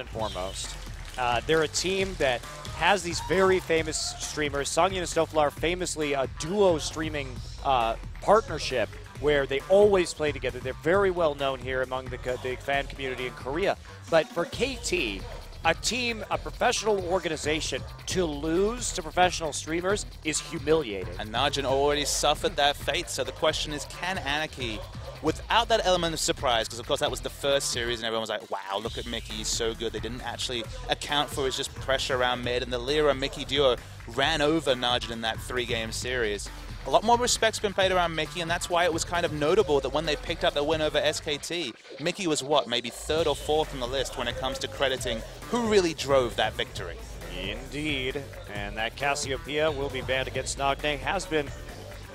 and foremost. Uh, they're a team that has these very famous streamers. Songyun and Snowflower, famously a duo streaming uh, partnership where they always play together. They're very well known here among the, the fan community in Korea. But for KT, a team, a professional organization, to lose to professional streamers is humiliating. And Najin already suffered that fate, so the question is, can Anarchy, without that element of surprise, because of course that was the first series and everyone was like, wow, look at Mickey, he's so good. They didn't actually account for his just pressure around mid, and the Lira-Mickey duo ran over Najin in that three-game series. A lot more respect's been played around Mickey, and that's why it was kind of notable that when they picked up the win over SKT, Mickey was what, maybe third or fourth on the list when it comes to crediting who really drove that victory. Indeed. And that Cassiopeia will be banned against Nagne. Has been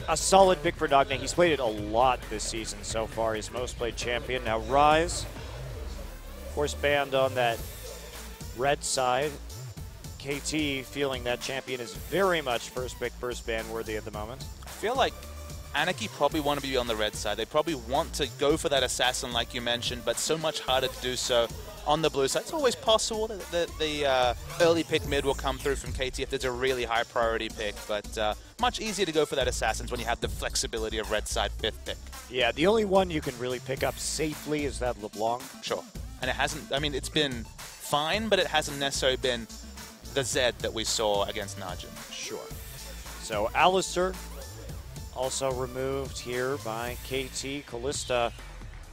a solid pick for Nagne. He's played it a lot this season so far. He's most played champion. Now Ryze, of course, banned on that red side. KT feeling that champion is very much first pick, first ban worthy at the moment. I feel like Anarchy probably want to be on the red side. They probably want to go for that assassin like you mentioned, but so much harder to do so on the blue side. It's always possible that the, the uh, early pick mid will come through from KT if there's a really high priority pick, but uh, much easier to go for that assassins when you have the flexibility of red side fifth pick. Yeah, the only one you can really pick up safely is that LeBlanc. Sure. And it hasn't, I mean, it's been fine, but it hasn't necessarily been the Zed that we saw against Najin. Sure. So Alistar also removed here by KT. Kalista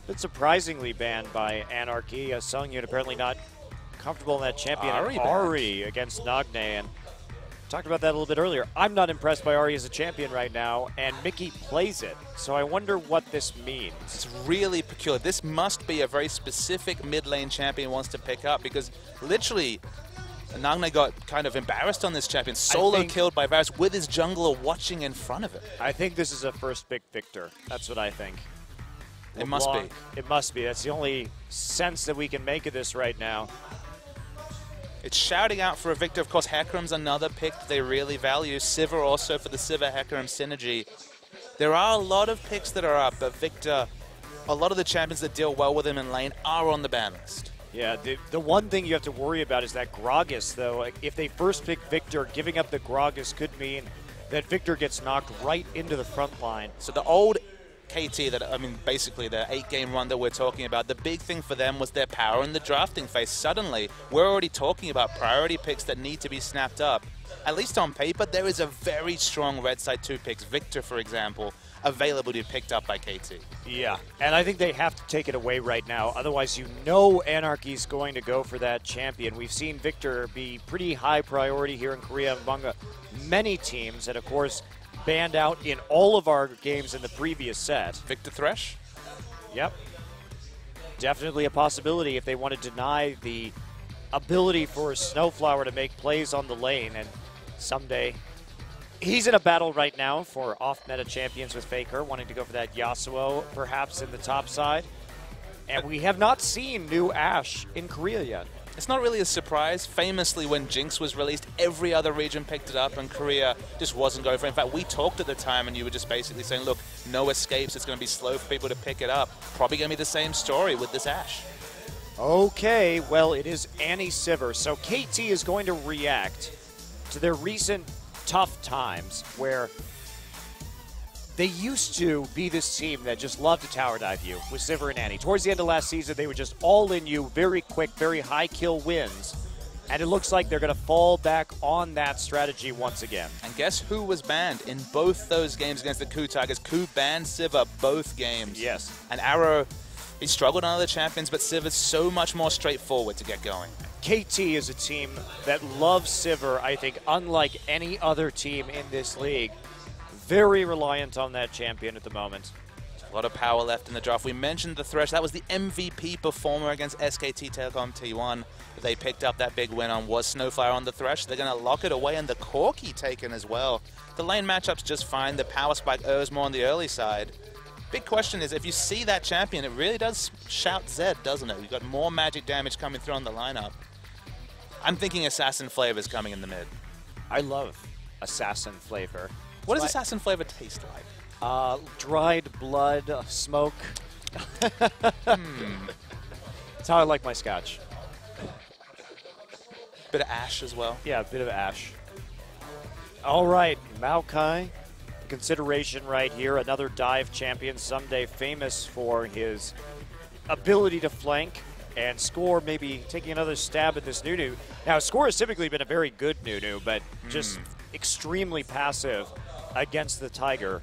been surprisingly banned by Anarchy. Uh, Songyun apparently not comfortable in that champion. Ahri, Ahri against Nagne. And talked about that a little bit earlier. I'm not impressed by Ahri as a champion right now, and Mickey plays it. So I wonder what this means. It's really peculiar. This must be a very specific mid lane champion wants to pick up because literally Nagne got kind of embarrassed on this champion, solo think, killed by Varus with his jungler watching in front of him. I think this is a first pick Viktor. That's what I think. It must be. It must be. That's the only sense that we can make of this right now. It's shouting out for a Viktor. Of course, Hecarim's another pick they really value. Sivir also for the Sivir Hecarim synergy. There are a lot of picks that are up, but Viktor, a lot of the champions that deal well with him in lane are on the ban list. Yeah, the, the one thing you have to worry about is that Gragas, though. If they first pick Viktor, giving up the Gragas could mean that Viktor gets knocked right into the front line. So the old KT that, I mean, basically the eight game run that we're talking about, the big thing for them was their power in the drafting phase. Suddenly, we're already talking about priority picks that need to be snapped up. At least on paper, there is a very strong red side two picks. Viktor, for example, available to be picked up by KT. Yeah, and I think they have to take it away right now. Otherwise, you know Anarchy's going to go for that champion. We've seen Viktor be pretty high priority here in Korea among uh, many teams, and of course, banned out in all of our games in the previous set. Viktor Thresh? Yep. Definitely a possibility if they want to deny the ability for a Snowflower to make plays on the lane, and Ssumday he's in a battle right now for off-meta champions with Faker, wanting to go for that Yasuo perhaps in the top side. And we have not seen new Ashe in Korea yet. It's not really a surprise. Famously, when Jinx was released, every other region picked it up, and Korea just wasn't going for it. In fact, we talked at the time, and you were just basically saying, look, no escapes. It's going to be slow for people to pick it up. Probably going to be the same story with this Ashe. Okay, well, it is Annie Sivir. So KT is going to react to their recent tough times where they used to be this team that just loved to tower dive you with Sivir and Annie. Towards the end of last season, they were just all in you, very quick, very high kill wins. And it looks like they're going to fall back on that strategy once again. And guess who was banned in both those games against the KOO Tigers? KOO banned Sivir both games. Yes. And Arrow, he struggled on other champions, but Sivir's so much more straightforward to get going. KT is a team that loves Sivir, I think, unlike any other team in this league. Very reliant on that champion at the moment. A lot of power left in the draft. We mentioned the Thresh. That was the MVP performer against SKT Telecom T1 they picked up that big win on was Snowflower on the Thresh. They're going to lock it away and the Corki taken as well. The lane matchup's just fine. The Power Spike Urs more on the early side. Big question is, if you see that champion, it really does shout Zed, doesn't it? You've got more magic damage coming through on the lineup. I'm thinking Assassin Flavor is coming in the mid. I love Assassin Flavor. What does Assassin Flavor taste like? Uh, dried blood, uh, smoke. hmm. That's how I like my scotch. Bit of Ash as well. Yeah, a bit of Ash. All right, Maokai, consideration right here. Another dive champion, Ssumday famous for his ability to flank and score, maybe taking another stab at this Nunu. Now, score has typically been a very good Nunu, but just Hmm. Extremely passive against the Tiger.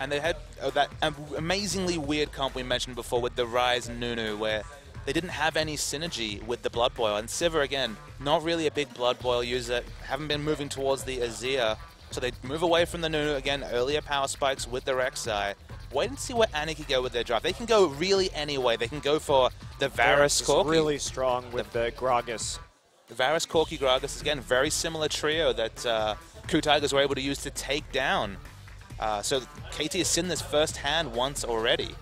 And they had uh, that amazingly weird comp we mentioned before with the Ryze and Nunu, where they didn't have any synergy with the Blood Boil. And Sivir, again, not really a big Blood Boil user, haven't been moving towards the Azir. So they move away from the Nunu, again, earlier power spikes with the Rek'Sai. Wait and see where Annie can go with their draft. They can go really any way. They can go for the Varus Corki. really strong with the Gragas. Varus, Corki, Gragas, again, very similar trio that uh, KOO Tigers were able to use to take down. Uh, so KT has seen this firsthand once already.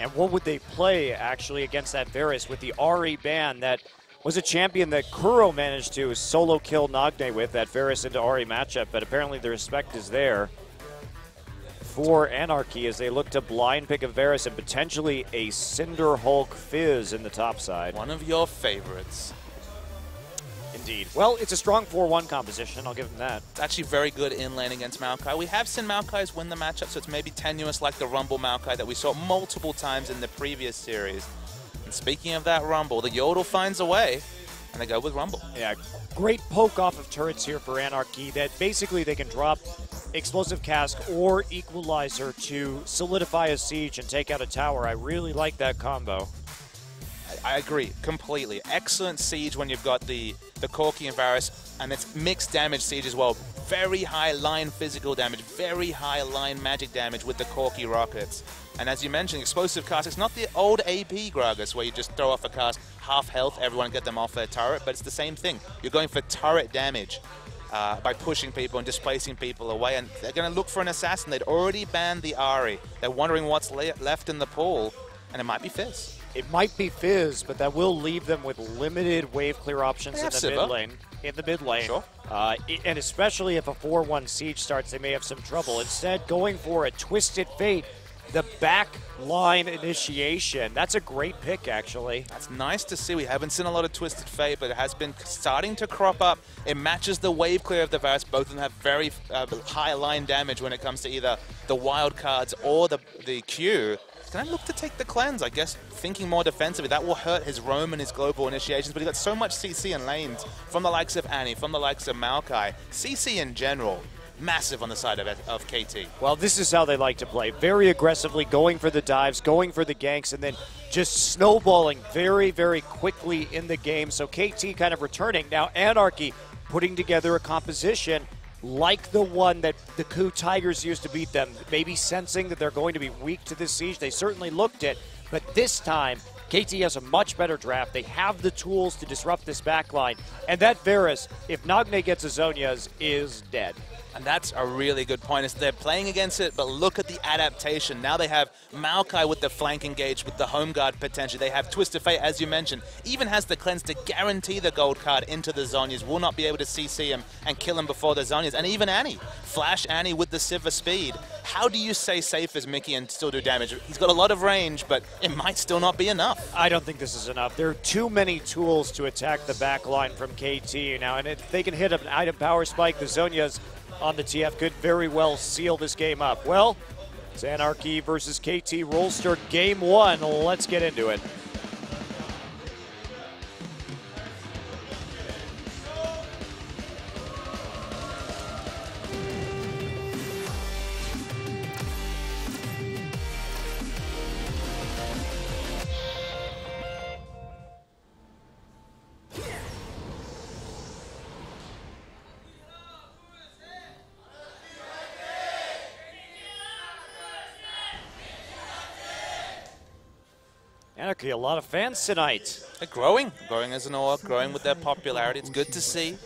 And what would they play actually against that Varus with the Ahri ban that was a champion that Kuro managed to solo kill Nagne with that Varus into Ahri matchup, but apparently the respect is there for Anarchy as they look to blind pick a Varus and potentially a Cinderhulk Fizz in the top side. One of your favorites. Indeed. Well, it's a strong 4-1 composition, I'll give them that. It's actually very good in lane against Maokai. We have seen Maokai's win the matchup, so it's maybe tenuous like the Rumble Maokai that we saw multiple times in the previous series. And speaking of that Rumble, the Yodel finds a way, and they go with Rumble. Yeah, great poke off of turrets here for Anarchy that basically they can drop Explosive Cask or Equalizer to solidify a siege and take out a tower. I really like that combo. I agree completely. Excellent siege when you've got the the Corki and Varus, and it's mixed damage siege as well. Very high line physical damage, very high line magic damage with the Corki rockets. And as you mentioned, explosive cask. It's not the old AP Gragas where you just throw off a cast half health, everyone get them off their turret, but it's the same thing. You're going for turret damage. Uh, by pushing people and displacing people away, and they're going to look for an assassin. They'd already banned the Ahri. They're wondering what's le- left in the pool, and it might be Fizz. It might be Fizz, but that will leave them with limited wave clear options in the mid lane. In the mid lane. Sure. Uh, and especially if a 4-1 siege starts, they may have some trouble. Instead, going for a Twisted Fate, the back line initiation. That's a great pick, actually. That's nice to see. We haven't seen a lot of Twisted Fate, but it has been starting to crop up. It matches the wave clear of the Varus. Both of them have very uh, high line damage when it comes to either the wild cards or the, the Q. Going to look to take the cleanse, I guess, thinking more defensively. That will hurt his roam and his global initiations, but he got so much CC and lanes from the likes of Annie, from the likes of Maokai. CC in general, massive on the side of, of KT. Well, this is how they like to play. Very aggressively, going for the dives, going for the ganks, and then just snowballing very, very quickly in the game. So KT kind of returning. Now, Anarchy putting together a composition like the one that the KOO Tigers used to beat them. Maybe sensing that they're going to be weak to this siege. They certainly looked it. But this time, KT has a much better draft. They have the tools to disrupt this backline. And that Varus, if Nagne gets Azonias, is dead. And that's a really good point. Is they're playing against it, but look at the adaptation. Now they have Maokai with the flank engage, with the home guard potential. They have Twisted Fate, as you mentioned, even has the cleanse to guarantee the gold card into the Zhonya's. Will not be able to CC him and kill him before the Zhonya's. And even Annie, Flash Annie with the Sivir speed. How do you stay safe as Mickey and still do damage? He's got a lot of range, but it might still not be enough. I don't think this is enough. There are too many tools to attack the back line from KT now, and if they can hit an item power spike, the Zhonya's on the TF could very well seal this game up. Well, it's Anarchy versus KT Rolster game one. Let's get into it. Anarchy, a lot of fans tonight. They're growing, growing as an org, growing with their popularity. It's good to see.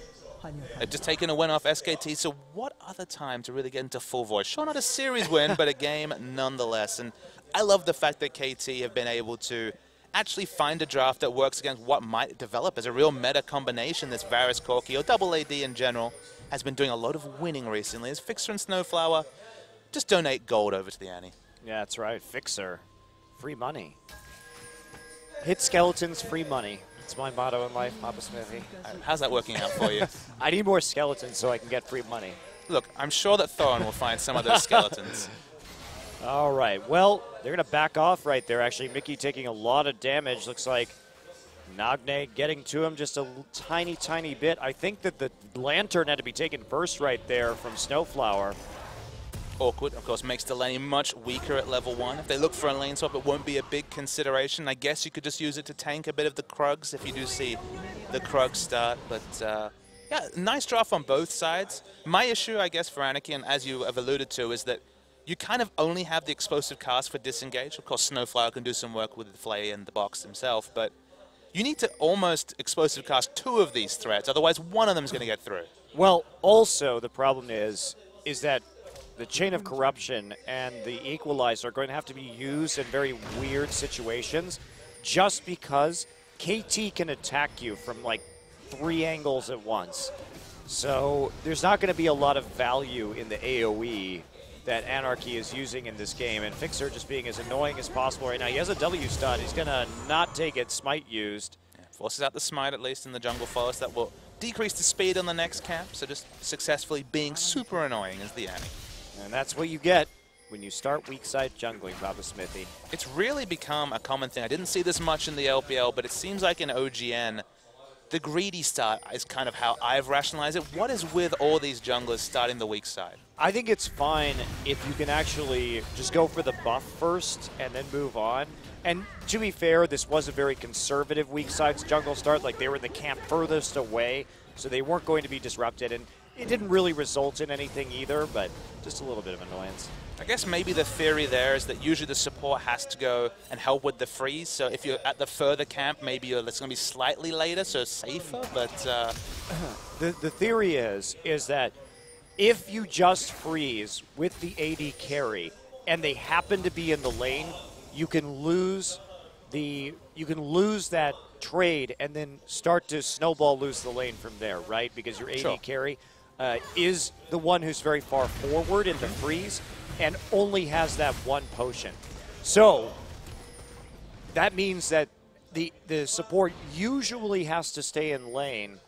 They've just taken a win off SKT, so what other time to really get into full voice? Sure, not a series win, but a game nonetheless. And I love the fact that KT have been able to actually find a draft that works against what might develop as a real meta combination. This Varus Corki, or Double AD in general, has been doing a lot of winning recently. As Fixer and Snowflower, just donate gold over to the Annie. Yeah, that's right. Fixer. Free money. Hit skeletons, free money. It's my motto in life, Papa Smithy. How's that working out for you? I need more skeletons so I can get free money. Look, I'm sure that Thorin will find some of those skeletons. All right. Well, they're going to back off right there. Actually, Mickey taking a lot of damage. Looks like Nagne getting to him just a tiny, tiny bit. I think that the lantern had to be taken first right there from Snowflower. Awkward, of course, makes Delaney much weaker at level one. If they look for a lane swap, it won't be a big consideration. I guess you could just use it to tank a bit of the Krugs if you do see the Krug start. But uh, yeah, nice draft on both sides. My issue, I guess, for Anakin, as you have alluded to, is that you kind of only have the explosive cask for disengage. Of course, Snowflower can do some work with the Flay and the box himself, but you need to almost explosive cask two of these threats, otherwise one of them is going to get through. Well, also the problem is is that the chain of corruption and the equalizer are going to have to be used in very weird situations just because KT can attack you from like three angles at once. So there's not going to be a lot of value in the AoE that Anarchy is using in this game, and Fixer just being as annoying as possible right now. He has a W stun. He's going to not take it Smite used. Forces out the smite, at least in the jungle forest. That will decrease the speed on the next camp, so just successfully being super annoying is the Annie. And that's what you get when you start weak side jungling, Papa Smithy. It's really become a common thing. I didn't see this much in the LPL, but it seems like in OGN, the greedy start is kind of how I've rationalized it. What is with all these junglers starting the weak side? I think it's fine if you can actually just go for the buff first and then move on. And to be fair, this was a very conservative weak sides jungle start. Like they were in the camp furthest away, so they weren't going to be disrupted. And it didn't really result in anything either, but just a little bit of annoyance. I guess maybe the theory there is that usually the support has to go and help with the freeze. So if you're at the further camp, maybe you're, it's going to be slightly later, so safer. But uh, The, the theory is is that if you just freeze with the AD carry and they happen to be in the lane, you can lose the you can lose that trade and then start to snowball lose the lane from there, right? Because your AD Sure. carry uh, is the one who's very far forward in the freeze and only has that one potion. So that means that the the support usually has to stay in lane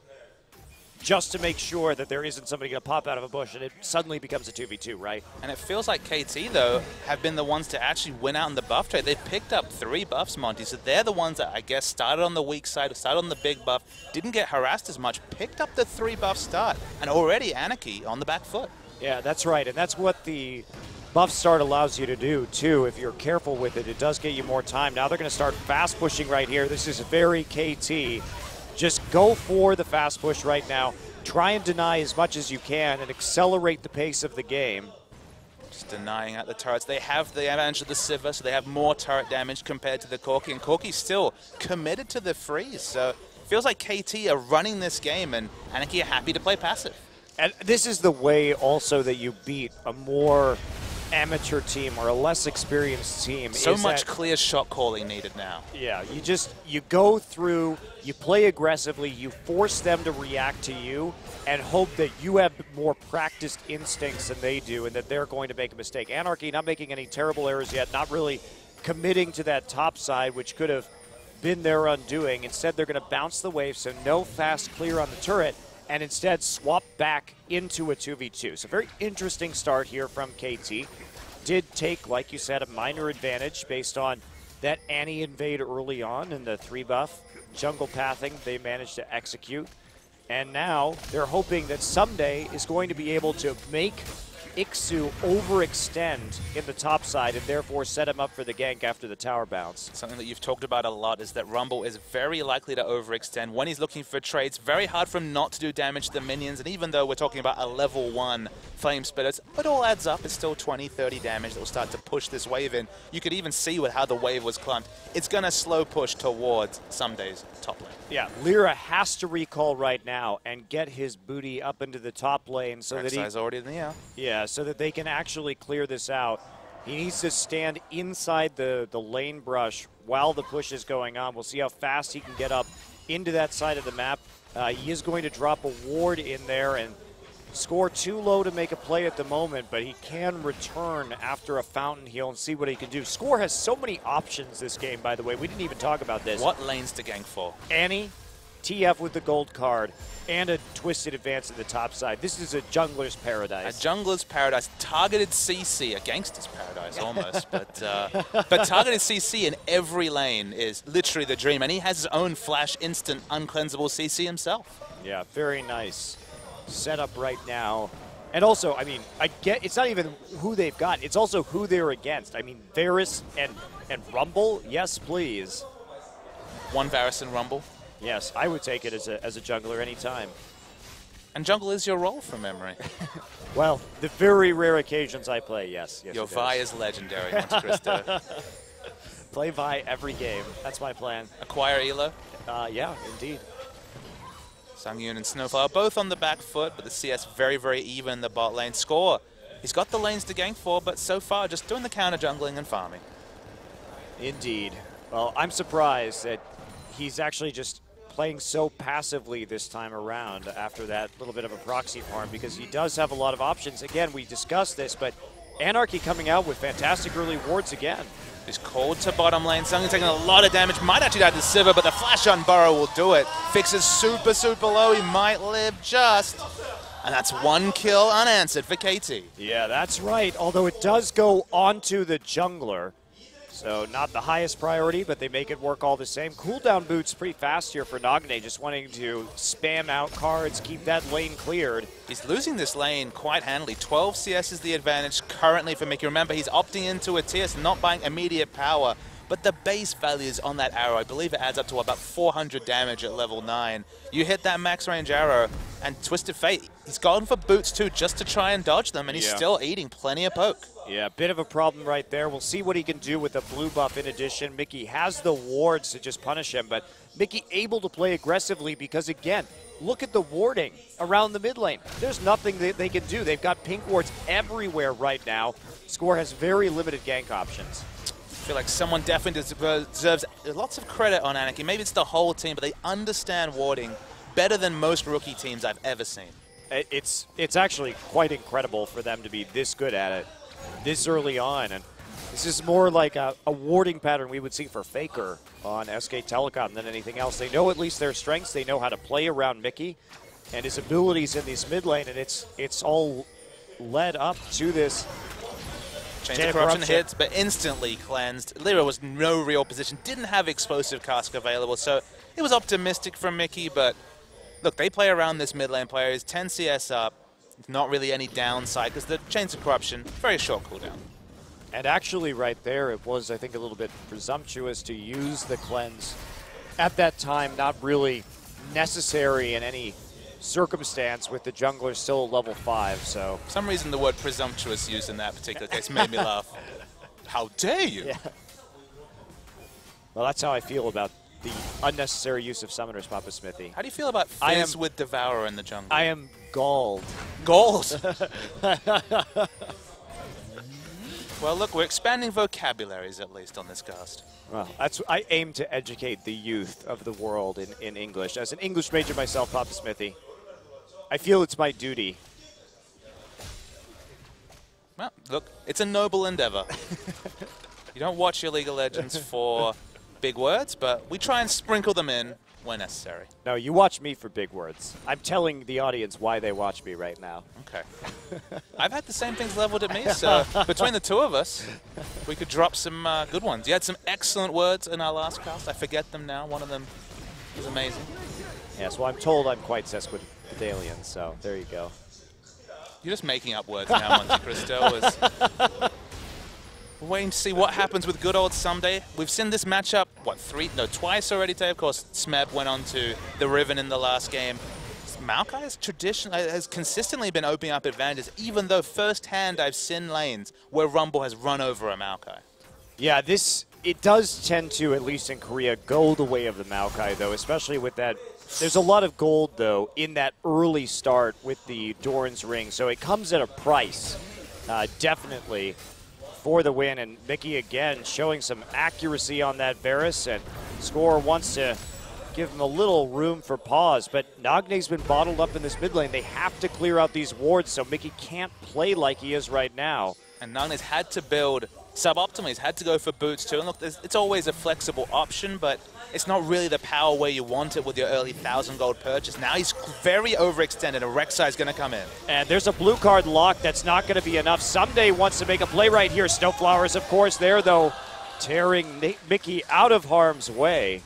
just to make sure that there isn't somebody going to pop out of a bush and it suddenly becomes a 2v2, right? And it feels like KT, though, have been the ones to actually win out in the buff trade. They've picked up three buffs, Monte. So they're the ones that, I guess, started on the weak side, started on the big buff, didn't get harassed as much, picked up the three buff start, and already Anarchy on the back foot. Yeah, that's right. And that's what the buff start allows you to do, too. If you're careful with it, it does get you more time. Now they're going to start fast pushing right here. This is very KT. Just go for the fast push right now. Try and deny as much as you can and accelerate the pace of the game. Just denying out the turrets. They have the advantage of the Sivir, so they have more turret damage compared to the Corki, and Corki's still committed to the freeze. So it feels like KT are running this game, and Anarchy are happy to play passive. And this is the way also that you beat a more amateur team or a less experienced team. So much that- clear shot calling needed now. Yeah, you just you go through, you play aggressively, you force them to react to you, and hope that you have more practiced instincts than they do, and that they're going to make a mistake. Anarchy not making any terrible errors yet, not really committing to that top side, which could have been their undoing. Instead, they're going to bounce the wave, so no fast clear on the turret, and instead swap back into a 2v2. So very interesting start here from KT. Did take, like you said, a minor advantage based on that Annie invade early on in the three buff jungle pathing they managed to execute. And now they're hoping that Ssumday is going to be able to make Ixu overextend in the top side and therefore set him up for the gank after the tower bounce. Something that you've talked about a lot is that Rumble is very likely to overextend when he's looking for trades. Very hard for him not to do damage to the minions, and even though we're talking about a level 1 Flame Spitters, it all adds up. It's still 20, 30 damage that will start to push this wave in. You could even see with how the wave was clumped. It's going to slow push towards Ssumday's top lane. Yeah, Lira has to recall right now and get his booty up into the top lane so that he already in the air. Yeah, so that they can actually clear this out. He needs to stand inside the, the lane brush while the push is going on. We'll see how fast he can get up into that side of the map. Uh, he is going to drop a ward in there, and score too low to make a play at the moment, but he can return after a fountain heal and see what he can do. Score has so many options this game, by the way. We didn't even talk about this. What lanes to gank for? Annie, TF with the gold card, and a twisted advance at the top side. This is a jungler's paradise. A jungler's paradise, targeted CC, a gangster's paradise almost, but uh, but targeted CC in every lane is literally the dream, and he has his own flash instant uncleansable CC himself. Yeah, very nice setup right now. And also, I mean, I get it's not even who they've got; it's also who they're against. I mean, Varus and and Rumble, yes, please. One Varus and Rumble. Yes, I would take it as a, as a jungler anytime. And jungle is your role from memory. well, the very rare occasions I play, yes. yes your Vi is legendary, Monte Cristo. play Vi every game. That's my plan. Acquire Elo? Uh, yeah, indeed. Sungyun and Snowflower both on the back foot, but the CS very, very even in the bot lane. Score. He's got the lanes to gank for, but so far just doing the counter jungling and farming. Indeed. Well, I'm surprised that he's actually just playing so passively this time around after that little bit of a proxy farm because he does have a lot of options. Again, we discussed this, but Anarchy coming out with fantastic early wards again. He's cold to bottom lane. Sung taking a lot of damage. Might actually die to Sivir, but the flash on Burrow will do it. Fixes super, super low. He might live just. And that's one kill unanswered for KT. Yeah, that's right. Although it does go onto the jungler. So not the highest priority, but they make it work all the same. Cooldown boots pretty fast here for Nagne, just wanting to spam out cards, keep that lane cleared. He's losing this lane quite handily. 12 CS is the advantage currently for Mickey. Remember, he's opting into a TS, not buying immediate power. But the base values on that arrow, I believe it adds up to about 400 damage at level 9. You hit that max range arrow, and Twisted Fate, he's gone for boots too, just to try and dodge them, and he's yeah. still eating plenty of poke. Yeah, a bit of a problem right there. We'll see what he can do with the blue buff in addition. Mickey has the wards to just punish him, but Mickey able to play aggressively because, again, look at the warding around the mid lane. There's nothing that they can do. They've got pink wards everywhere right now. Score has very limited gank options. I feel like someone definitely deserves lots of credit on Anarchy. Maybe it's the whole team, but they understand warding better than most rookie teams I've ever seen. It's, it's actually quite incredible for them to be this good at it this early on. And this is more like a, a, warding pattern we would see for Faker on SK Telecom than anything else. They know at least their strengths. They know how to play around Mickey and his abilities in this mid lane, and it's it's all led up to this. Chains of corruption, corruption hits, but instantly cleansed. Lira was no real position, didn't have explosive cask available, so it was optimistic from Mickey, but look, they play around this mid lane player. He's 10 CS up not really any downside because the Chains of Corruption, very short cooldown. And actually right there, it was, I think, a little bit presumptuous to use the cleanse at that time, not really necessary in any circumstance with the jungler still level 5, so... For some reason the word presumptuous used in that particular case made me laugh. How dare you? Yeah. Well, that's how I feel about the unnecessary use of summoners, Papa Smithy. How do you feel about Fizz am, with Devourer in the jungle? I am galled. Galled? well, look, we're expanding vocabularies at least on this cast. Well, that's I aim to educate the youth of the world in, in English. As an English major myself, Papa Smithy, I feel it's my duty. Well, look, it's a noble endeavor. you don't watch your League of Legends for big words, but we try and sprinkle them in when necessary. No, you watch me for big words. I'm telling the audience why they watch me right now. Okay. I've had the same things leveled at me, so between the two of us, we could drop some uh, good ones. You had some excellent words in our last cast. I forget them now. One of them was amazing. Yes, well, I'm told I'm quite sesquipedalian, so there you go. You're just making up words now, Monte Cristo. We're waiting to see what happens with good old Ssumday. We've seen this matchup, what, three, no, twice already today. Of course, Smeb went on to the Riven in the last game. Maokai has tradition has consistently been opening up advantages, even though firsthand I've seen lanes where Rumble has run over a Maokai. Yeah, this it does tend to, at least in Korea, go the way of the Maokai, though, especially with that. There's a lot of gold, though, in that early start with the Doran's Ring, so it comes at a price, uh, definitely for the win. And Mickey again showing some accuracy on that Varus. And Score wants to give him a little room for pause. But Nagne's been bottled up in this mid lane. They have to clear out these wards, so Mickey can't play like he is right now. And Nagne's had to build suboptimally. He's had to go for boots too. And look, it's always a flexible option, but it's not really the power where you want it with your early 1,000 gold purchase. Now he's very overextended, and Rek'Sai is going to come in. And there's a blue card lock that's not going to be enough. Ssumday wants to make a play right here. Snowflowers, of course, there, though, tearing Mickey out of harm's way.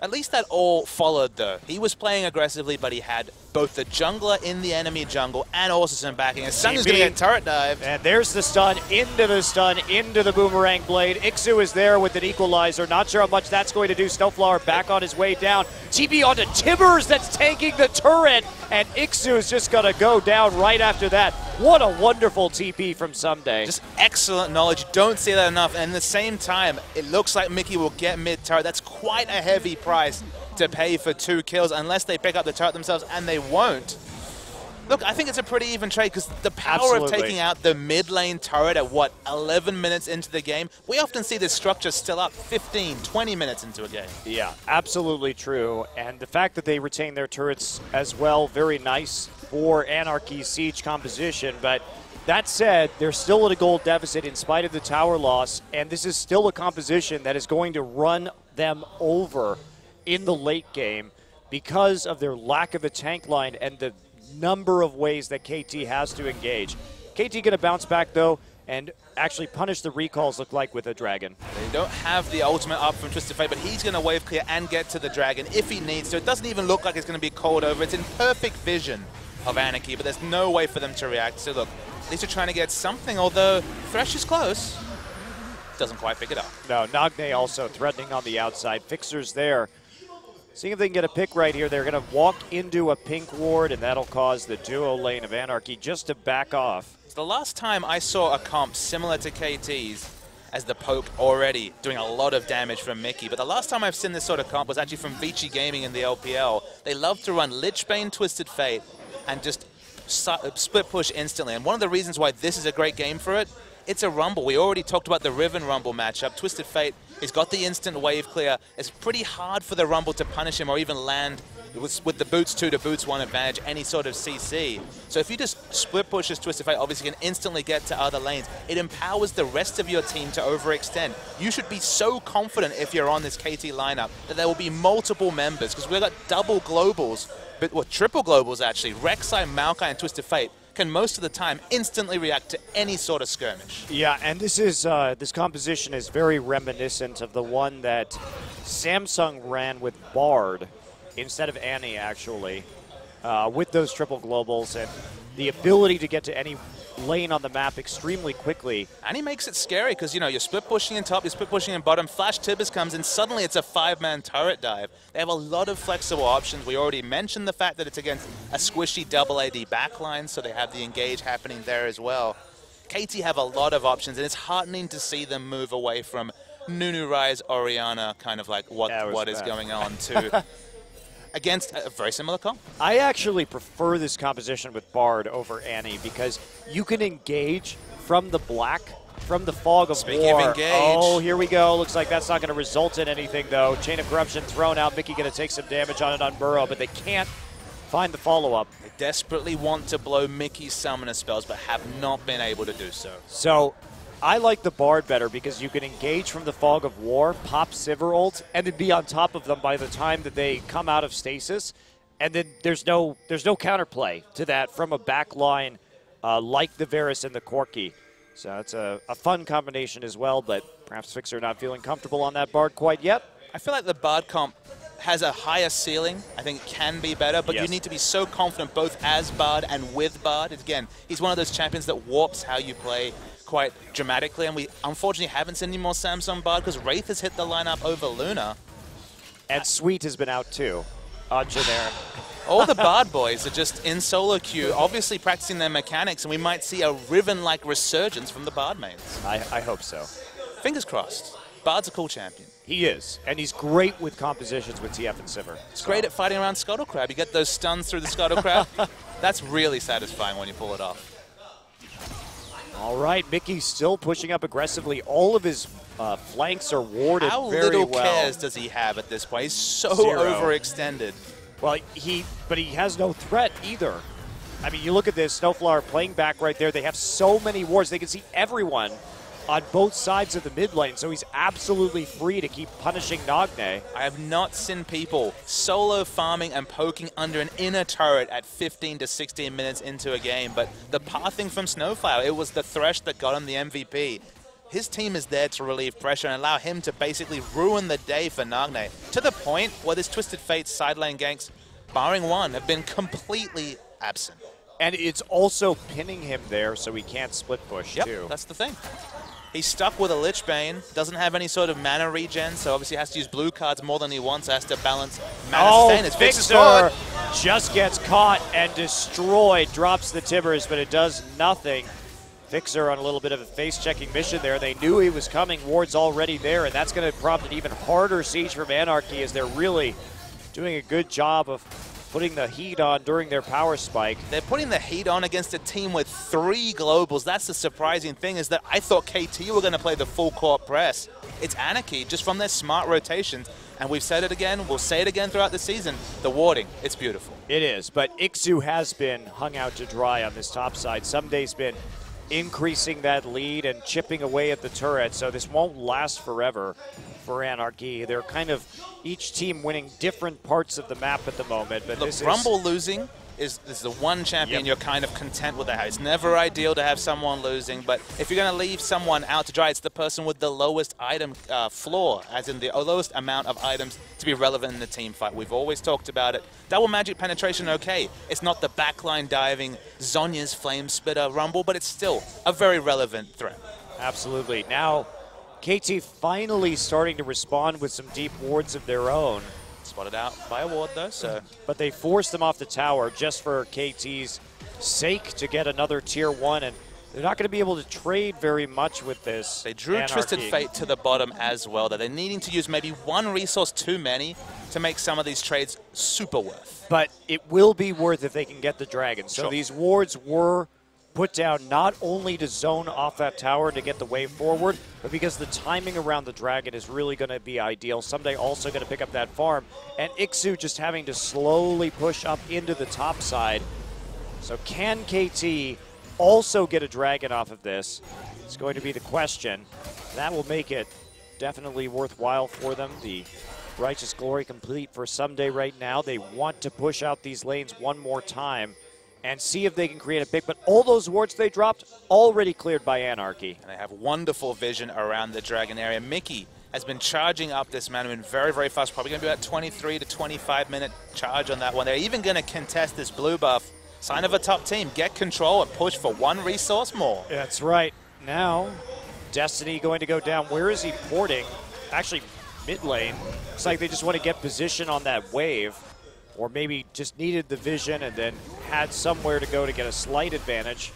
At least that all followed, though. He was playing aggressively, but he had both the jungler in the enemy jungle and also some backing. And Sung is going to get turret dive. And there's the stun, into the stun, into the boomerang blade. Ixu is there with an equalizer. Not sure how much that's going to do. Snowflower back on his way down. TP onto Tibbers that's taking the turret. And Ixu is just going to go down right after that. What a wonderful TP from Ssumday. Just excellent knowledge. Don't say that enough. And at the same time, it looks like Mickey will get mid turret. That's quite a heavy price to pay for two kills unless they pick up the turret themselves, and they won't. Look, I think it's a pretty even trade because the power Absolutely. of taking out the mid lane turret at what, 11 minutes into the game, we often see this structure still up 15, 20 minutes into a game. Yeah, absolutely true. And the fact that they retain their turrets as well, very nice for Anarchy's siege composition. But that said, they're still at a gold deficit in spite of the tower loss, and this is still a composition that is going to run them over in the late game because of their lack of a tank line and the number of ways that KT has to engage. KT going to bounce back though and actually punish the recalls look like with a dragon. They don't have the ultimate up from Twisted Fate, but he's going to wave clear and get to the dragon if he needs to. It doesn't even look like it's going to be cold over. It's in perfect vision of Anarchy, but there's no way for them to react. So look, at least they're trying to get something, although Thresh is close. Doesn't quite pick it up. No, Nagne also threatening on the outside. Fixers there. Seeing if they can get a pick right here. They're going to walk into a pink ward, and that'll cause the duo lane of Anarchy just to back off. The last time I saw a comp similar to KT's as the poke already doing a lot of damage from Mickey. But the last time I've seen this sort of comp was actually from Vici Gaming in the LPL. They love to run Lichbane Twisted Fate and just split push instantly. And one of the reasons why this is a great game for it, it's a Rumble. We already talked about the Riven Rumble matchup. Twisted Fate He's got the instant wave clear. It's pretty hard for the Rumble to punish him or even land with, with the boots 2 to boots 1 advantage, any sort of CC. So if you just split push this Twisted Fate, obviously you can instantly get to other lanes. It empowers the rest of your team to overextend. You should be so confident if you're on this KT lineup that there will be multiple members because we've got double globals, but well, triple globals actually. Rek'Sai, Maokai, and Twisted Fate can most of the time instantly react to any sort of skirmish. Yeah, and this is uh, this composition is very reminiscent of the one that Samsung ran with Bard instead of Annie, actually, uh, with those triple globals and the ability to get to any lane on the map extremely quickly. And he makes it scary because, you know, you're split pushing in top, you're split pushing in bottom, Flash Tibbers comes and suddenly it's a five-man turret dive. They have a lot of flexible options. We already mentioned the fact that it's against a squishy double AD backline, so they have the engage happening there as well. KT have a lot of options, and it's heartening to see them move away from Nunu Rise, Orianna, kind of like what what bad. going on to against a very similar comp. I actually prefer this composition with Bard over Annie because you can engage from the black, from the fog of Speaking war. Of engage. Oh, here we go. Looks like that's not going to result in anything, though. Chain of Corruption thrown out. Mickey going to take some damage on it on Burrow, but they can't find the follow-up. They desperately want to blow Mickey's summoner spells, but have not been able to do so. So I like the Bard better because you can engage from the Fog of War, pop Sivir ult, and then be on top of them by the time that they come out of stasis. And then there's no there's no counterplay to that from a back line uh, like the Varus and the Corki. So it's a, a fun combination as well, but perhaps Fixer not feeling comfortable on that Bard quite yet. I feel like the Bard comp has a higher ceiling. I think it can be better, but yes. you need to be so confident both as Bard and with Bard. Again, he's one of those champions that warps how you play quite dramatically, and we unfortunately haven't seen any more Samsung Bard because Wraith has hit the lineup over Luna. And Sweet has been out too on generic. All the Bard boys are just in solo queue, obviously practicing their mechanics, and we might see a Riven-like resurgence from the Bard mains. I, I hope so. Fingers crossed. Bard's a cool champion. He is, and he's great with compositions with TF and Sivir. He's so. great at fighting around Scuttle Crab. You get those stuns through the Scuttle Crab. That's really satisfying when you pull it off. All right, Mickey still pushing up aggressively. All of his uh, flanks are warded How very little well. cares does he have at this point? He's so Zero. overextended. Well, he, but he has no threat either. I mean, you look at this Snowflower playing back right there. They have so many wards; they can see everyone on both sides of the mid lane. So he's absolutely free to keep punishing Nagne. I have not seen people solo farming and poking under an inner turret at 15 to 16 minutes into a game, but the pathing from Snowflower, it was the Thresh that got him the MVP. His team is there to relieve pressure and allow him to basically ruin the day for Nagne, to the point where this Twisted Fate side lane ganks, barring one, have been completely absent. And it's also pinning him there so he can't split push, Yep, too. that's the thing. He's stuck with a Lich Bane, doesn't have any sort of mana regen, so obviously has to use blue cards more than he wants, has to balance mana Oh, sustain. It's Fixer just gets caught and destroyed, drops the Tibbers, but it does nothing. Fixer on a little bit of a face-checking mission there. They knew he was coming. Ward's already there, and that's going to prompt an even harder siege from Anarchy as they're really doing a good job of putting the heat on during their power spike. They're putting the heat on against a team with three globals. That's the surprising thing is that I thought KT were going to play the full court press. It's Anarchy just from their smart rotations. And we've said it again, we'll say it again throughout the season. The warding, it's beautiful. It is, but Ixu has been hung out to dry on this top side. Ssumday's been increasing that lead and chipping away at the turret, so this won't last forever for Anarchy. They're kind of each team winning different parts of the map at the moment, but Look, Rumble losing is, is the one champion Yep. you're kind of content with that. It's never ideal to have someone losing, but if you're going to leave someone out to dry, it's the person with the lowest item uh, floor, as in the lowest amount of items to be relevant in the team fight. We've always talked about it. Double magic penetration, okay. It's not the backline diving Zhonya's flame spitter Rumble, but it's still a very relevant threat. absolutely. Now, KT finally starting to respond with some deep wards of their own, Spotted out by a ward though, so but they forced them off the tower just for KT's sake to get another tier one, and they're not going to be able to trade very much with this. They drew Twisted Fate to the bottom as well. Though they're needing to use maybe one resource too many to make some of these trades super worth. but it will be worth if they can get the dragon. So Sure. these wards were put down not only to zone off that tower to get the wave forward, but because the timing around the dragon is really going to be ideal. Ssumday also going to pick up that farm, and Ixu just having to slowly push up into the top side. So can KT also get a dragon off of this? It's going to be the question. That will make it definitely worthwhile for them. The Righteous Glory complete for Ssumday right now. They want to push out these lanes one more time and see if they can create a pick. But all those wards they dropped already cleared by Anarchy. And they have wonderful vision around the dragon area. Mickey has been charging up this mana in very, very fast. Probably going to be about 23 to 25 minute charge on that one. They're even going to contest this blue buff. Sign of a top team. Get control and push for one resource more. That's right. Now, Destiny going to go down. Where is he porting? Actually, mid lane. Looks like they just want to get position on that wave. Or maybe just needed the vision and then had somewhere to go to get a slight advantage.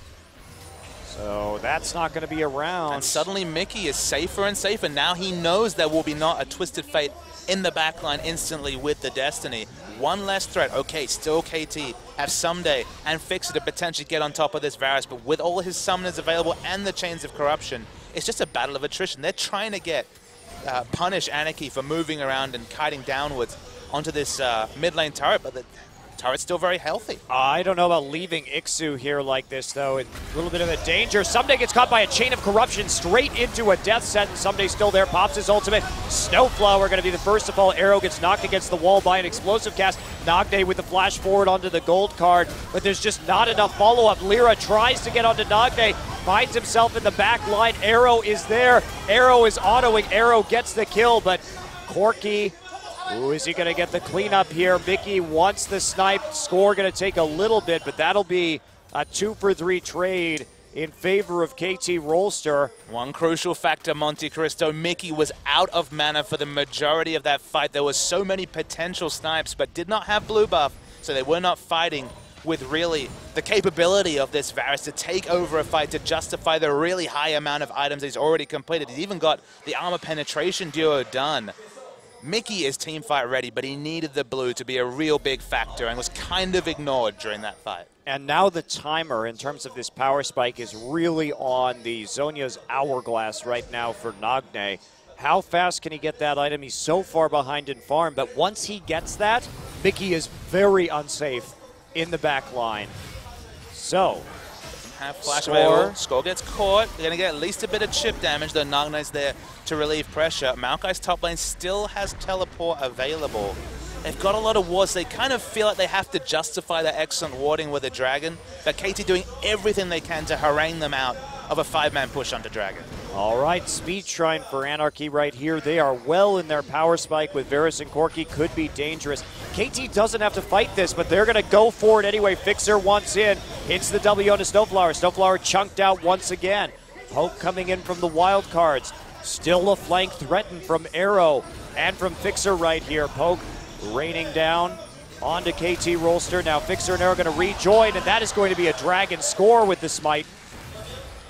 So that's not going to be around. And suddenly Mickey is safer and safer. Now he knows there will be not a Twisted Fate in the backline instantly with the Destiny. One less threat. Okay, still KT. Have Ssumday and fix it to potentially get on top of this Varus. But with all his summoners available and the Chains of Corruption, it's just a battle of attrition. They're trying to get uh, punish Anarchy for moving around and kiting downwards onto this uh, mid lane turret, but the turret's still very healthy. I don't know about leaving Ixu here like this, though. A little bit of a danger. Ssumday gets caught by a chain of corruption straight into a death sentence. Ssumday still there, pops his ultimate. Snowflower going to be the first to fall. Arrow gets knocked against the wall by an explosive cask. Nogday with the flash forward onto the gold card, but there's just not enough follow up. Lira tries to get onto Nogday, finds himself in the back line. Arrow is there. Arrow is autoing. Arrow gets the kill, but Corki Ooh, is he going to get the cleanup here? Mickey wants the snipe. Score going to take a little bit, but that'll be a two for three trade in favor of KT Rolster. One crucial factor, Monte Cristo. Mickey was out of mana for the majority of that fight. There was so many potential snipes, but did not have blue buff, so they were not fighting with really the capability of this Varus to take over a fight to justify the really high amount of items he's already completed. He's even got the armor penetration duo done. Mickey is team fight ready, but he needed the blue to be a real big factor and was kind of ignored during that fight. And now the timer in terms of this power spike is really on the Zhonya's hourglass right now for Nagne. How fast can he get that item? He's so far behind in farm, but once he gets that, Mickey is very unsafe in the back line. So, have flash Score. available. Score gets caught. They're going to get at least a bit of chip damage, though Nagne's there to relieve pressure. Maokai's top lane still has teleport available. They've got a lot of wards. They kind of feel like they have to justify their excellent warding with a dragon. But KT doing everything they can to harangue them out of a five-man push onto dragon. All right, Speed Shrine for Anarchy right here. They are well in their power spike with Varus and Corki. Could be dangerous. KT doesn't have to fight this, but they're going to go for it anyway. Fixer once in, hits the W on a Snowflower. Snowflower chunked out once again. Poke coming in from the wild cards. Still a flank threatened from Arrow and from Fixer right here. Poke raining down onto KT Rolster. Now Fixer and Arrow going to rejoin, and that is going to be a Dragon score with the Smite.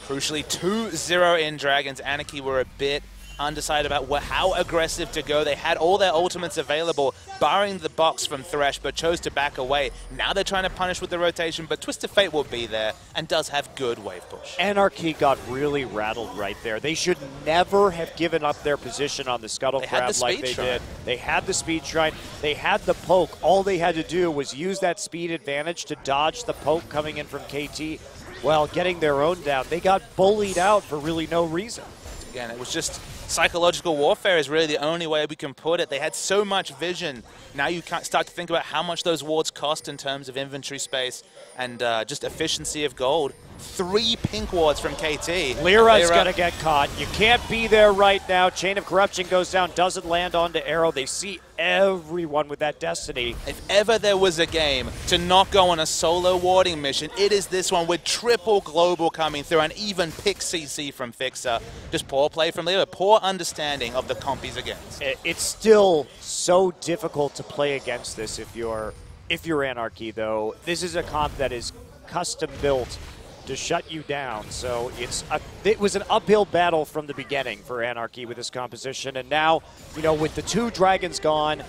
Crucially, 2-0 in Dragons. Anarchy were a bit undecided about how aggressive to go. They had all their ultimates available, barring the box from Thresh, but chose to back away. Now they're trying to punish with the rotation, but Twisted Fate will be there and does have good wave push. Anarchy got really rattled right there. They should never have given up their position on the scuttle They crab the like they shrine. did. They had the speed shrine. They had the poke. All they had to do was use that speed advantage to dodge the poke coming in from KT while getting their own down. They got bullied out for really no reason. Again, it was just psychological warfare is really the only way we can put it. They had so much vision. Now you can't start to think about how much those wards cost in terms of inventory space and uh, just efficiency of gold. Three pink wards from KT. Lira's Lira- going to get caught. You can't be there right now. Chain of Corruption goes down, doesn't land onto Arrow. They see everyone with that Destiny. If ever there was a game to not go on a solo warding mission, it is this one with triple global coming through and even pick CC from Fixer. Just poor play from Leo, poor understanding of the comp he's against. it's still so difficult to play against this if you're if you're anarchy though this is a comp that is custom built to shut you down. So it's a, it was an uphill battle from the beginning for anarchy with this composition. And now you know with the two dragons gone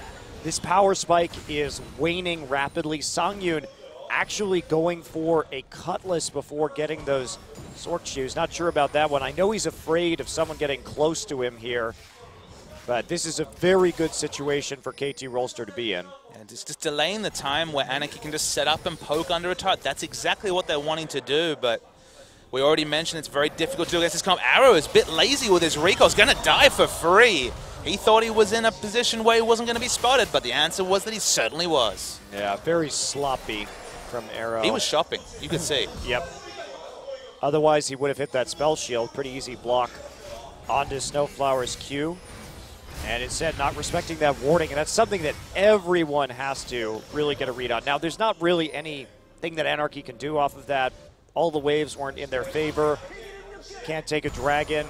this power spike is waning rapidly. Sangyoon actually going for a cutlass before getting those sword shoes. Not sure about that one. I know he's afraid of someone getting close to him here but this is a very good situation for KT Rolster to be in. And it's just delaying the time where Anarchy can just set up and poke under a turret. That's exactly what they're wanting to do, but we already mentioned it's very difficult to do against this comp. Arrow is a bit lazy with his recall. He's going to die for free. He thought he was in a position where he wasn't going to be spotted, but the answer was that he certainly was. Yeah, very sloppy from Arrow. He was shopping, you could see. Yep. Otherwise, he would have hit that spell shield. Pretty easy block onto Snowflower's Q. And it said not respecting that warning, And that's something that everyone has to really get a read on. Now, there's not really anything that Anarchy can do off of that. All the waves weren't in their favor. Can't take a dragon.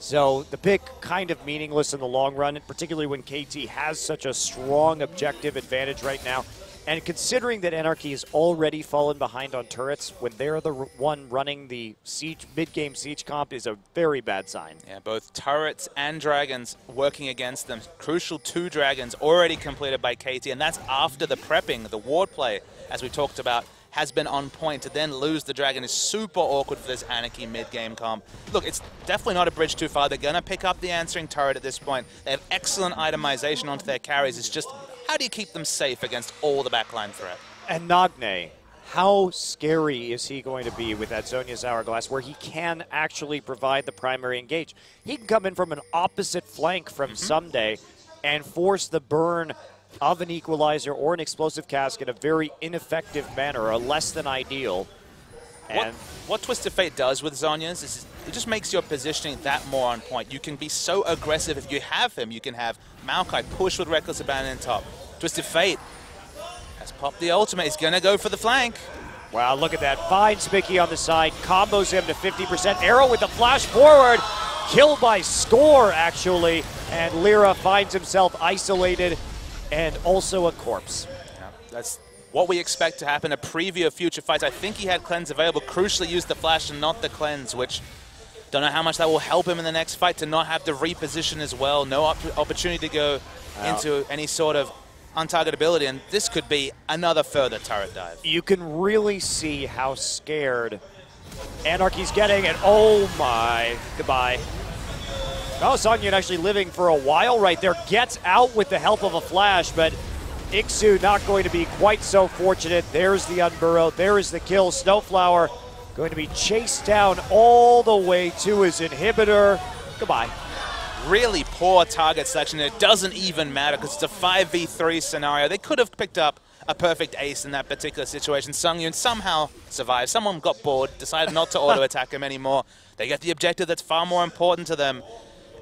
So the pick kind of meaningless in the long run, particularly when KT has such a strong objective advantage right now. And considering that Anarchy has already fallen behind on turrets when they're the one running the siege mid-game siege comp is a very bad sign. Yeah, both turrets and dragons working against them. Crucial two dragons already completed by KT, and that's after the prepping. The ward play, as we talked about, has been on point. To then lose the dragon is super awkward for this Anarchy mid-game comp. Look, it's definitely not a bridge too far. They're going to pick up the answering turret at this point. They have excellent itemization onto their carries. It's just, how do you keep them safe against all the backline threat? And Nagne, how scary is he going to be with that Zhonya's Hourglass where he can actually provide the primary engage? He can come in from an opposite flank from mm-hmm. Ssumday and force the burn of an equalizer or an explosive cask in a very ineffective manner, or less than ideal. What, And what Twisted Fate does with Zhonya's is it just makes your positioning that more on point. You can be so aggressive if you have him. You can have Maokai push with Reckless Abandon top. Twisted Fate has popped the ultimate. He's going to go for the flank. Wow, look at that. Finds Mickey on the side, combos him to 50%. Arrow with the flash forward. Killed by Score, actually. And Lira finds himself isolated and also a corpse. Yeah, that's what we expect to happen. A preview of future fights. I think he had cleanse available. Crucially used the flash and not the cleanse, which Don't know how much that will help him in the next fight to not have to reposition as well. No op- opportunity to go into any sort of untargetability, and this could be another further turret dive. You can really see how scared Anarchy's getting, and oh my, goodbye. Oh, Sangyoon actually living for a while right there. Gets out with the help of a flash, but Ixu not going to be quite so fortunate. There's the unburrow. There is the kill. Snowflower going to be chased down all the way to his inhibitor. Goodbye. Really poor target selection. It doesn't even matter because it's a 5v3 scenario. They could have picked up a perfect ace in that particular situation. Sangyoon somehow survived. Someone got bored, decided not to auto-attack him anymore. They get the objective that's far more important to them.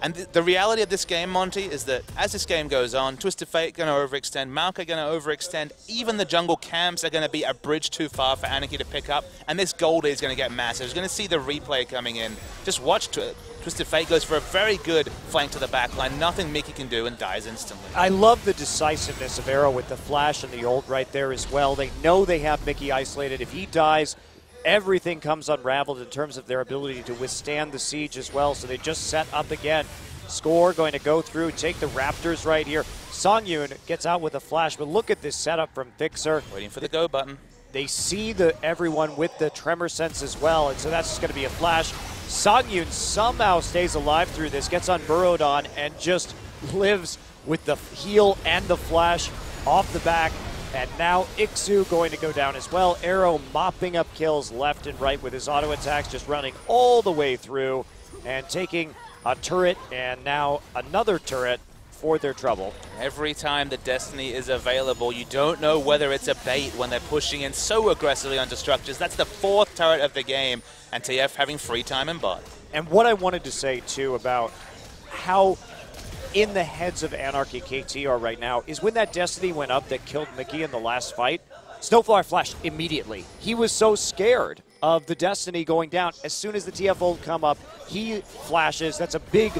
And th the reality of this game, Monte, is that as this game goes on, Twisted Fate going to overextend, Maokai going to overextend, even the jungle camps are going to be a bridge too far for Anarchy to pick up, and this Goldie is going to get massive. He's going to see the replay coming in. Just watch Tw Twisted Fate goes for a very good flank to the back line. Nothing Mickey can do and dies instantly. I love the decisiveness of Arrow with the flash and the ult right there as well. They know they have Mickey isolated. If he dies, everything comes unraveled in terms of their ability to withstand the siege as well. So they just set up again. Score going to go through, take the Raptors right here. Sangyoon gets out with a flash, but look at this setup from Fixer. Waiting for the go button. They see the everyone with the tremor sense as well, and so that's just going to be a flash. Sangyoon somehow stays alive through this, gets unburrowed on, and just lives with the heal and the flash off the back. And now Ixu going to go down as well. Arrow mopping up kills left and right with his auto attacks, just running all the way through and taking a turret and now another turret for their trouble. Every time the Destiny is available, you don't know whether it's a bait when they're pushing in so aggressively onto structures. That's the fourth turret of the game, and TF having free time in bot. And what I wanted to say too about how in the heads of Anarchy KT are right now is when that Destiny went up that killed Mickey in the last fight, Snowflower flashed immediately. He was so scared of the Destiny going down. As soon as the TF ult come up, he flashes. That's a big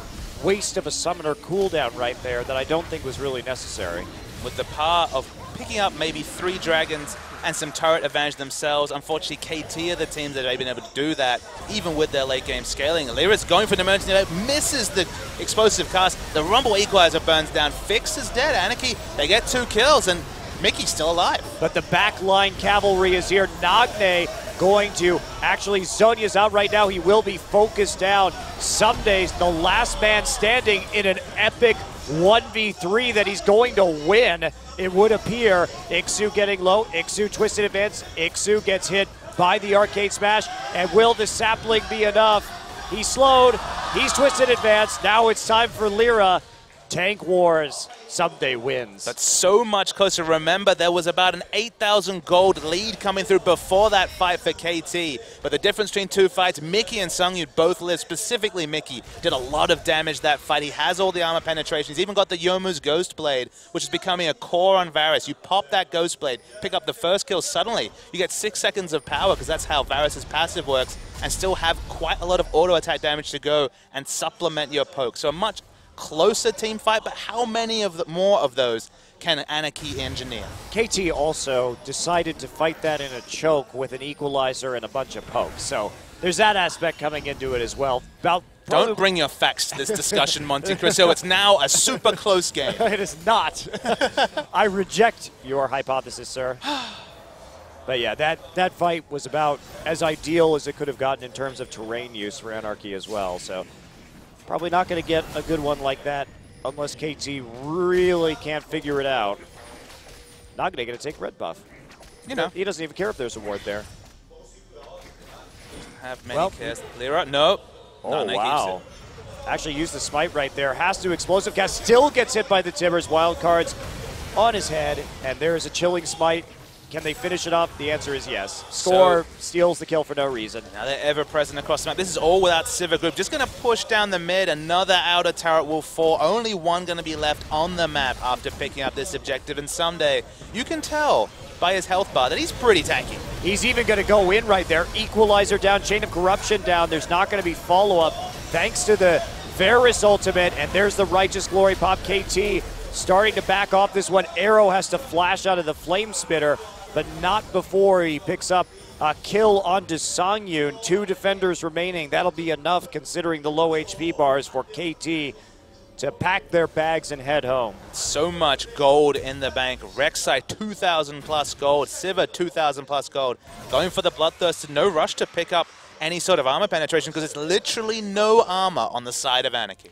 waste of a summoner cooldown right there that I don't think was really necessary. With the power of picking up maybe three dragons and some turret advantage themselves. Unfortunately, KT are the teams that have been able to do that, even with their late game scaling. Lira's going for the emergency alert, misses the explosive cask. The Rumble Equalizer burns down. Fix is dead. Anarchy, they get two kills, and Mickey's still alive. But the backline cavalry is here. Nagne going to actually Zhonya's out right now. He will be focused down. Ssumday's the last man standing in an epic 1v3 that he's going to win. It would appear. Ixu getting low. Ixu twisted advance. Ixu gets hit by the Arcane Smash. And will the sapling be enough? He's slowed. He's twisted advance. Now it's time for Lira. Tank Wars Ssumday wins. But so much closer. Remember, there was about an 8,000 gold lead coming through before that fight for KT. But the difference between two fights, Mickey and Sungyu both lived. Specifically, Mickey did a lot of damage that fight. He has all the armor penetration. He's even got the Youmuu's Ghostblade, which is becoming a core on Varus. You pop that Ghost Blade, pick up the first kill suddenly. You get six seconds of power because that's how Varus's passive works, and still have quite a lot of auto attack damage to go and supplement your poke. So a much closer team fight, but how many of the, more of those can Anarchy engineer? KT also decided to fight that in a choke with an equalizer and a bunch of pokes. So there's that aspect coming into it as well. About Don't bring your facts to this discussion, Monte Cristo. It's now a super close game. it is not. I reject your hypothesis, sir. But yeah, that, that fight was about as ideal as it could have gotten in terms of terrain use for Anarchy as well. So probably not going to get a good one like that unless KT really can't figure it out. Not going to get a take red buff. You know, He doesn't even care if there's a ward there. have many Well- cares. Lira, nope. Oh, no, wow. Actually used the smite right there. Has to explosive cask. Still gets hit by the Tibbers. Wild cards on his head. And there is a chilling smite. Can they finish it up? The answer is yes. Score steals the kill for no reason. Now they're ever present across the map. This is all without Civic Group. Just going to push down the mid. Another outer turret will fall. Only one going to be left on the map after picking up this objective. And Ssumday, you can tell by his health bar that he's pretty tanky. He's even going to go in right there. Equalizer down, Chain of Corruption down. There's not going to be follow-up thanks to the Varus ultimate. And there's the Righteous Glory pop KT starting to back off this one. Arrow has to flash out of the Flame Spitter. But not before he picks up a kill onto Sangyoon. Two defenders remaining. That'll be enough considering the low HP bars for KT to pack their bags and head home. So much gold in the bank. Rek'Sai 2,000 plus gold. Sivir 2,000 plus gold. Going for the Bloodthirster. No rush to pick up any sort of armor penetration because it's literally no armor on the side of Anarchy.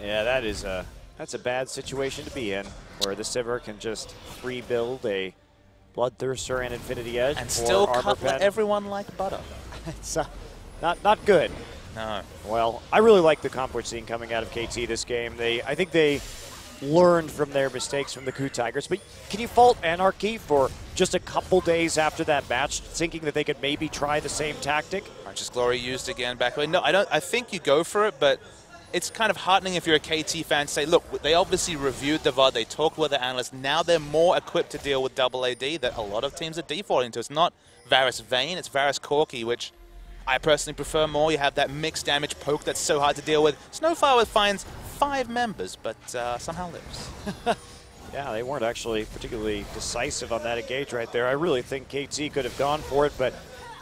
Yeah, that is a that's a bad situation to be in, where the Sivir can just rebuild a Bloodthirster and Infinity Edge And still armor cut everyone like butter. it's uh, not not good. No. Well, I really like the comp we're seeing coming out of KT this game. They, I think they learned from their mistakes from the KOO Tigers. But can you fault Anarchy for just a couple days after that match, thinking that they could maybe try the same tactic? Righteous Glory used again back away. No, I don't. I think you go for it, but it's kind of heartening if you're a KT fan to say, look, they obviously reviewed the VOD, they talked with the analysts. Now they're more equipped to deal with double AD that a lot of teams are defaulting to. It's not Varus Vayne, it's Varus Corki, which I personally prefer more. You have that mixed damage poke that's so hard to deal with. Snowflower finds five members, but uh, somehow lives. Yeah, they weren't actually particularly decisive on that engage right there. I really think KT could have gone for it, but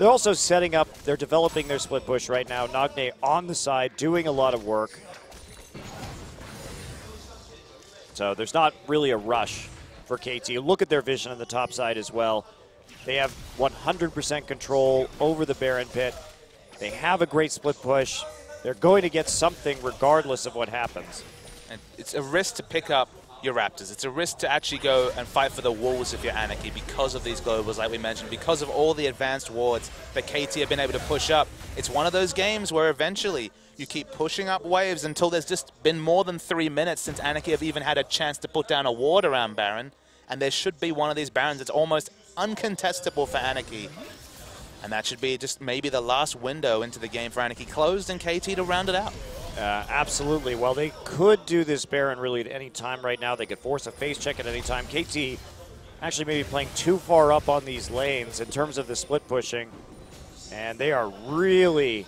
they're also setting up, they're developing their split push right now. Nagne on the side, doing a lot of work. So there's not really a rush for KT. Look at their vision on the top side as well. They have 100% control over the Baron pit. They have a great split push. They're going to get something regardless of what happens. And it's a risk to pick up your Raptors. It's a risk to actually go and fight for the walls of your Anarchy because of these globals, like we mentioned, because of all the advanced wards that KT have been able to push up. It's one of those games where eventually you keep pushing up waves until there's just been more than three minutes since Anarchy have even had a chance to put down a ward around Baron. And there should be one of these Barons that's almost uncontestable for Anarchy. And that should be just maybe the last window into the game for Anarchy closed and KT to round it out. Uh, absolutely. Well, they could do this Baron really at any time right now. They could force a face check at any time. KT actually maybe playing too far up on these lanes in terms of the split pushing. And they are really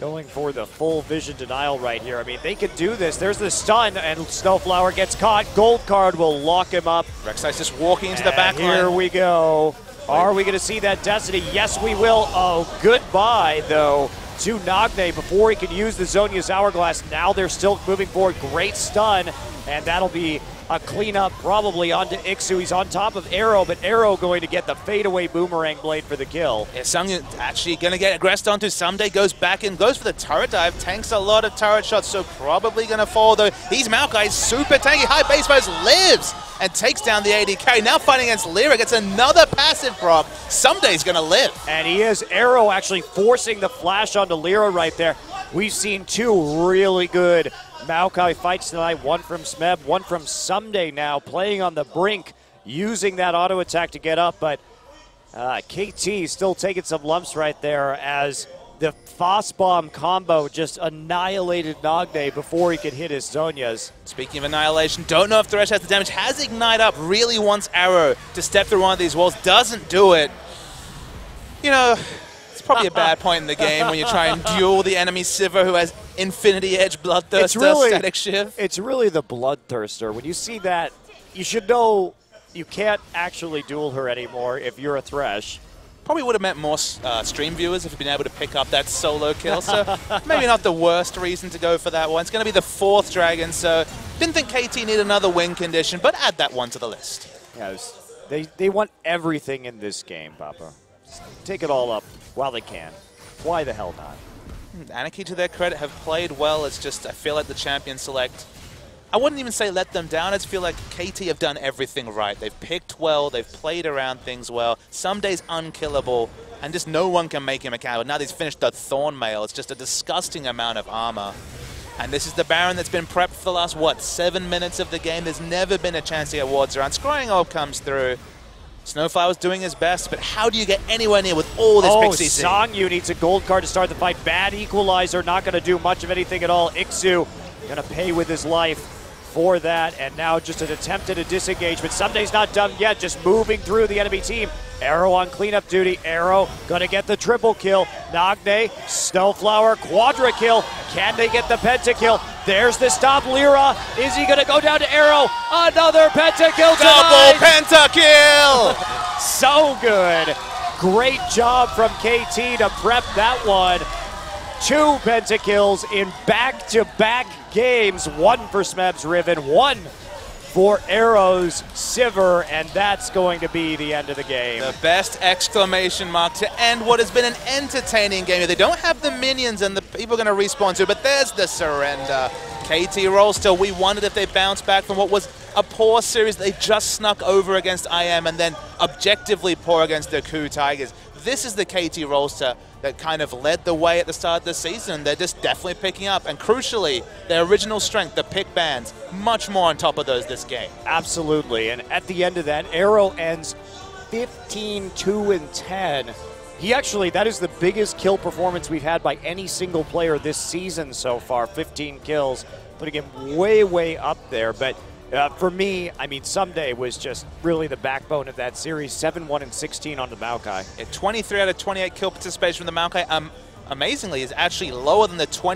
going for the full vision denial right here. I mean, they could do this. There's the stun, and Snowflower gets caught. Gold card will lock him up. Rek'Sai's just walking into the back Here line. we go. Are we going to see that Destiny? Yes, we will. Oh, goodbye, though, to Nagne before he can use the Zhonya's Hourglass. Now they're still moving forward. Great stun, and that'll be a cleanup probably onto Ixu. He's on top of Arrow, but Arrow going to get the fadeaway boomerang blade for the kill. Yeah, Sung actually going to get aggressed onto. Ssumday goes back and goes for the turret dive, tanks a lot of turret shots, so probably going to fall though. He's Maokai, super tanky, high base boost, lives and takes down the AD carry. Now fighting against Lira, gets another passive proc. Ssumday's going to live. And he is Arrow actually forcing the flash onto Lira right there. We've seen two really good Maokai fights tonight. One from Smeb, one from Ssumday now, playing on the brink, using that auto attack to get up. But uh, KT still taking some lumps right there as the Foss Bomb combo just annihilated Nagne before he could hit his Zhonya's. Speaking of annihilation, don't know if Thresh has the damage. Has Ignite up, really wants Arrow to step through one of these walls, doesn't do it. You know, it's probably a bad point in the game when you try and duel the enemy Sivir who has Infinity Edge, Bloodthirster, It's really- Statikk Shiv. It's really the Bloodthirster. When you see that, you should know you can't actually duel her anymore if you're a Thresh. Probably would have meant more uh, stream viewers if you'd been able to pick up that solo kill. So maybe not the worst reason to go for that one. It's going to be the fourth dragon, so didn't think KT needed another win condition, but add that one to the list. Yes, they they want everything in this game, Papa. Just take it all up while they can. Why the hell not? Anarchy, to their credit, have played well. It's just, I feel like the champion select. I wouldn't even say let them down. I just feel like KT have done everything right. They've picked well, they've played around things well. Ssumday's unkillable, and just no one can make him accountable. Now they've finished the Thorn Mail. It's just a disgusting amount of armor. And this is the Baron that's been prepped for the last, what, seven minutes of the game. There's never been a chance to get wards around. Scrying Orb comes through. Snowflower's doing his best, but how do you get anywhere near with all this oh, Pixie Seed? Songyu needs a gold card to start the fight. Bad equalizer, not going to do much of anything at all. Ixu going to pay with his life for that, and now just an attempt at a disengagement. Ssumday's not done yet, just moving through the enemy team. Arrow on cleanup duty. Arrow going to get the triple kill. Nagne, Snowflower, quadra kill. Can they get the pentakill? There's the stop. Lira, is he going to go down to Arrow? Another pentakill Double pentakill! So good. Great job from KT to prep that one. Two pentakills in back to back games. One for Smebs Riven, one for Arrows Sivir, and that's going to be the end of the game. The best exclamation mark to end what has been an entertaining game. They don't have the minions and the people are going to respawn to, but there's the surrender. KT Rolster. We wondered if they bounced back from what was a poor series they just snuck over against IM and then objectively poor against the KOO Tigers. This is the KT roster that kind of led the way at the start of the season. They're just definitely picking up. And crucially, their original strength, the pick bands, much more on top of those this game. Absolutely. And at the end of that, Arrow ends 15 2 and 10. He actually, that is the biggest kill performance we've had by any single player this season so far 15 kills, putting him way, way up there. But uh, for me, I mean, Ssumday was just really the backbone of that series. 7 1 and 16 on the Maokai. Yeah, 23 out of 28 kill participation from the Maokai, um, amazingly, is actually lower than the 20.